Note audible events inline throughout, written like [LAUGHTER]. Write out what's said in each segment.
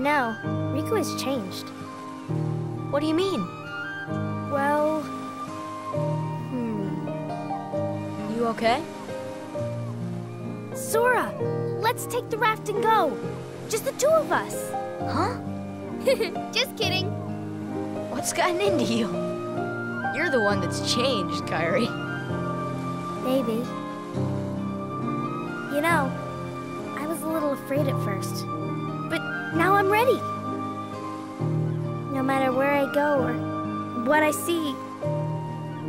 You know, Riku has changed. What do you mean? Well... Hmm... You okay? Sora! Let's take the raft and go! Just the two of us! Huh? [LAUGHS] Just kidding. What's gotten into you? You're the one that's changed, Kairi. Maybe. You know, I was a little afraid at first. But now I'm ready. No matter where I go or what I see,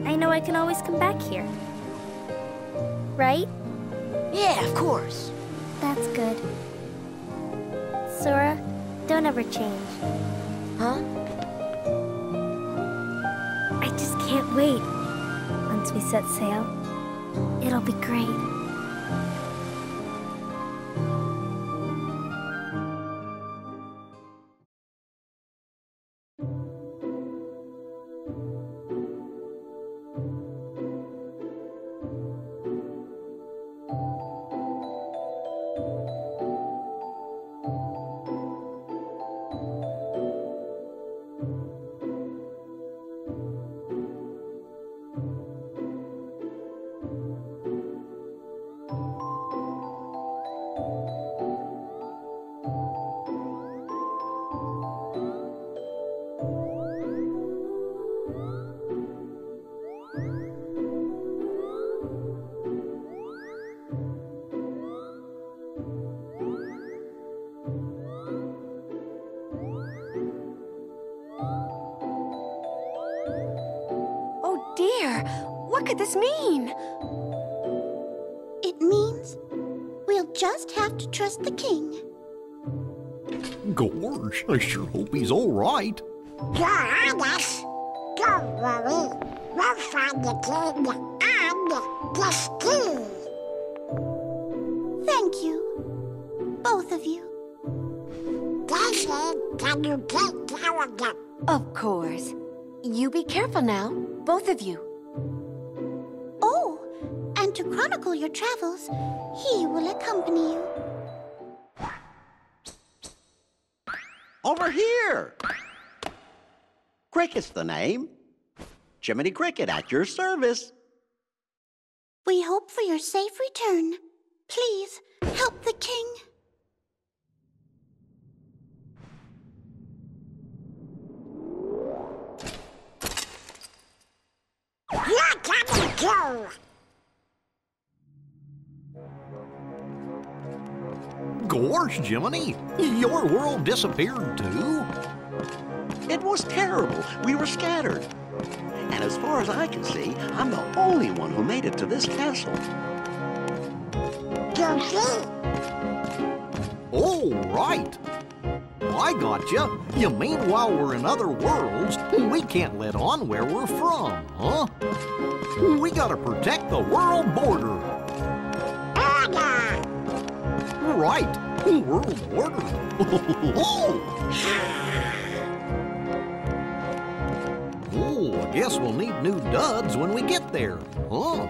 I know I can always come back here. Right? Yeah, of course. That's good. Sora, don't ever change. Huh? I just can't wait. Once we set sail, it'll be great. Could this mean? It means we'll just have to trust the king. Gawrsh, I sure hope he's all right. You're on us. Don't worry. We'll find the king and the ski. Thank you. Both of you. Daisy, can you take care of them? Of course. You be careful now, both of you. And to chronicle your travels, he will accompany you. Over here! Cricket's the name. Jiminy Cricket at your service. We hope for your safe return. Please help the king. You're coming too. Gawrsh, Jiminy, your world disappeared too? It was terrible. We were scattered. And as far as I can see, I'm the only one who made it to this castle. Goofy, Oh, right. I got you. You mean while we're in other worlds, we can't let on where we're from, huh? We gotta protect the world border. Right. World order. [LAUGHS] oh! Oh, I guess we'll need new duds when we get there, huh?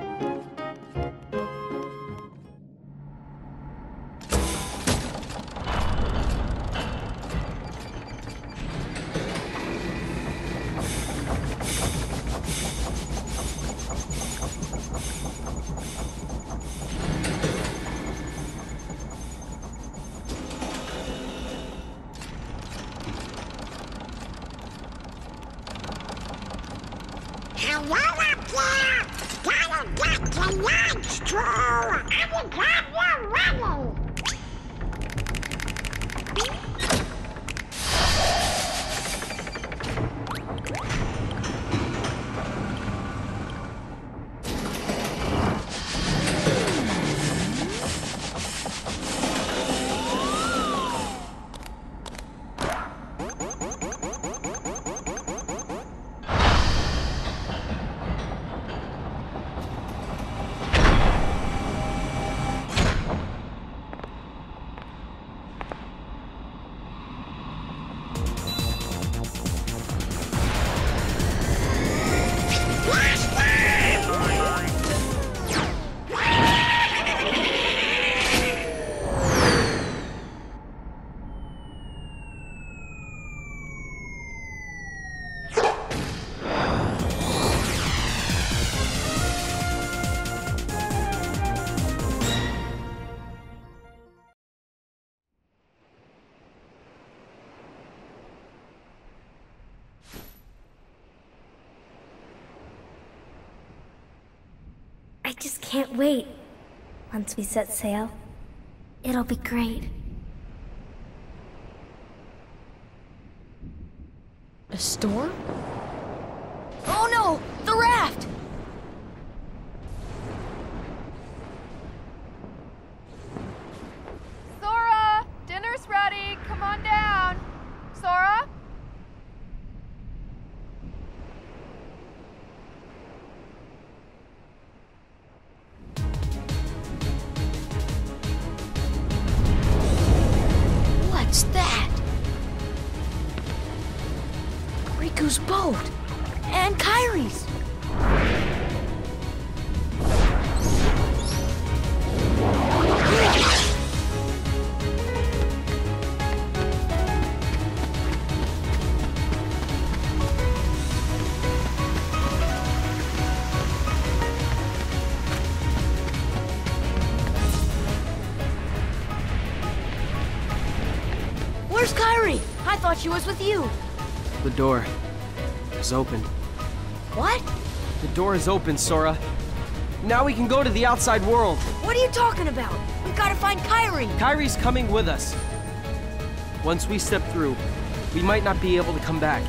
Can't wait. Once we set sail, it'll be great. A storm? Riku's boat! And Kairi's! Where's Kairi? I thought she was with you. The door is open. What? The door is open, Sora. Now we can go to the outside world. What are you talking about? We've got to find Kairi. Kairi's coming with us. Once we step through, we might not be able to come back.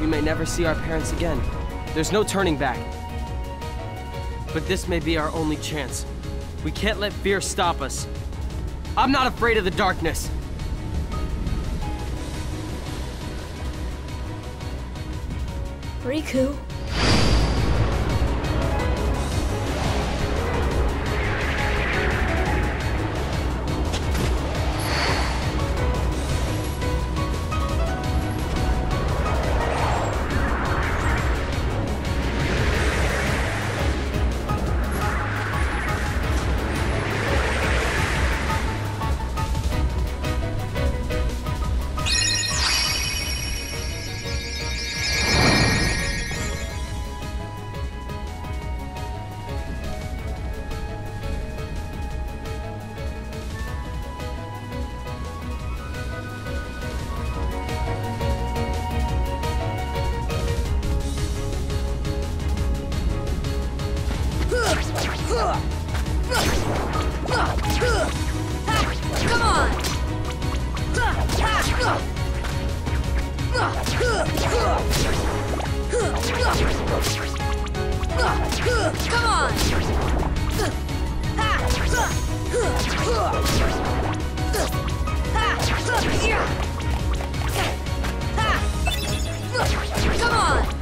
We may never see our parents again. There's no turning back. But this may be our only chance. We can't let fear stop us. I'm not afraid of the darkness. Riku. Come on!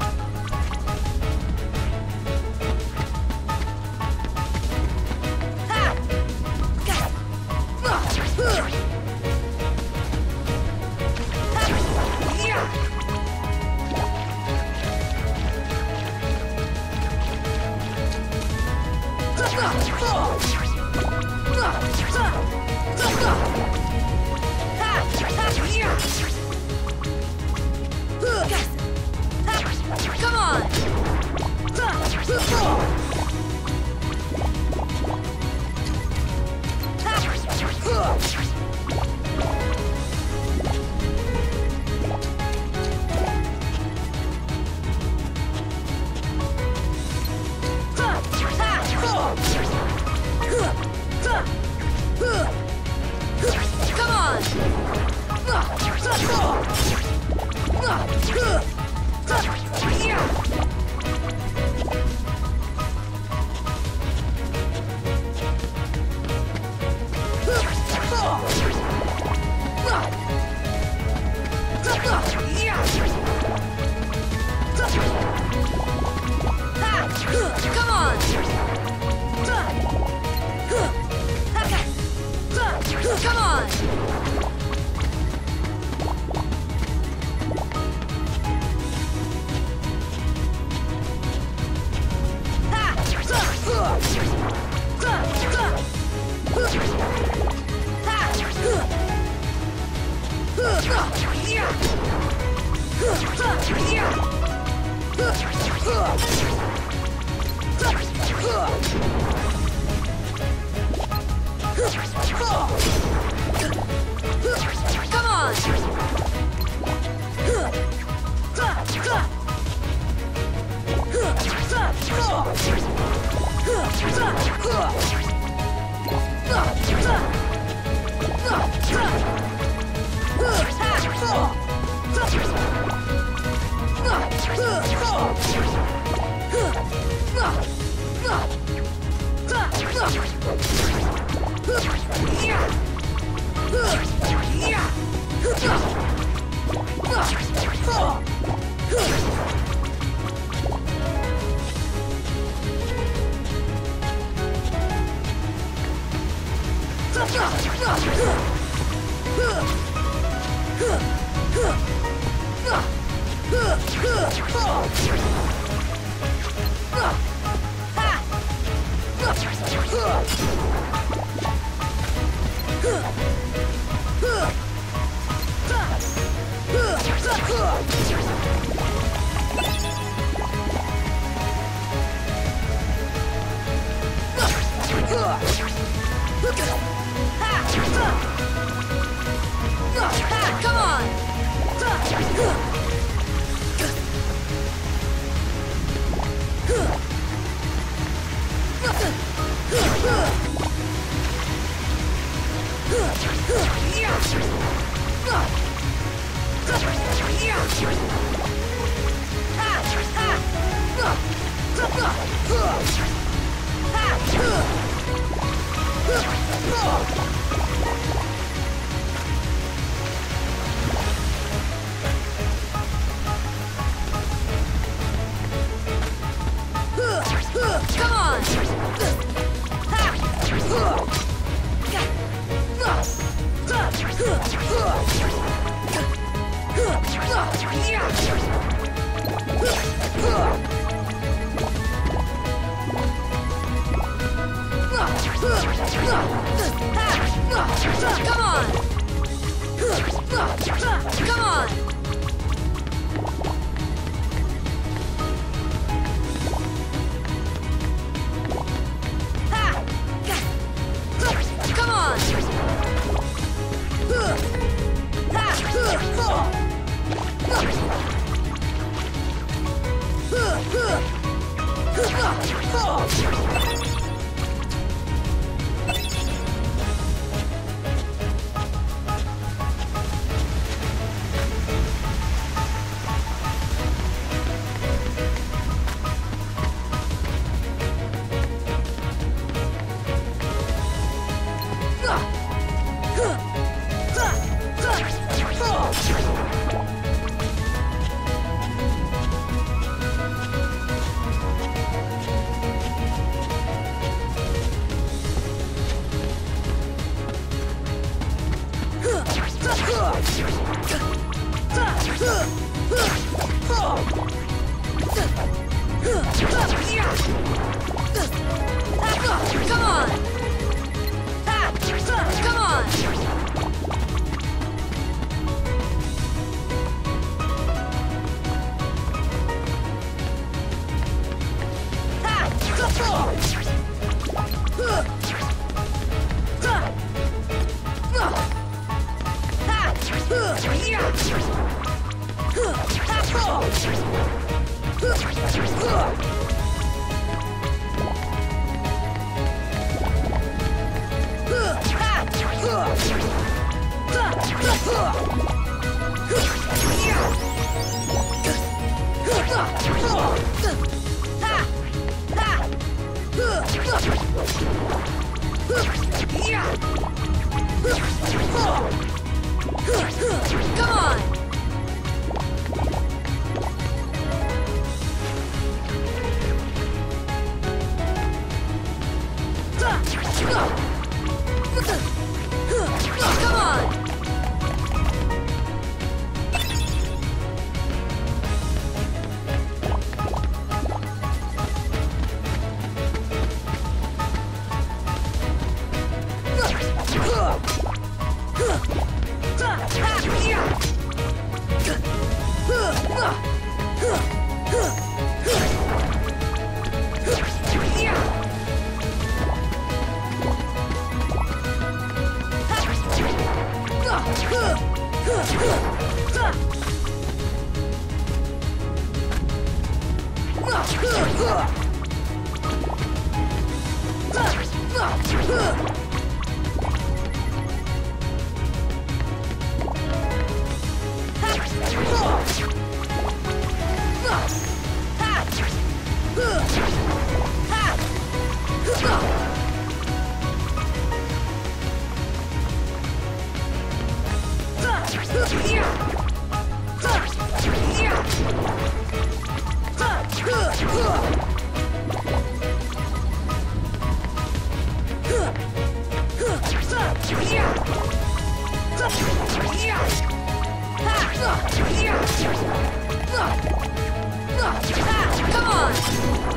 Yeah! Huh! Ha! Come on! Come on! 哈哈哈 Come on! Come on! Come on!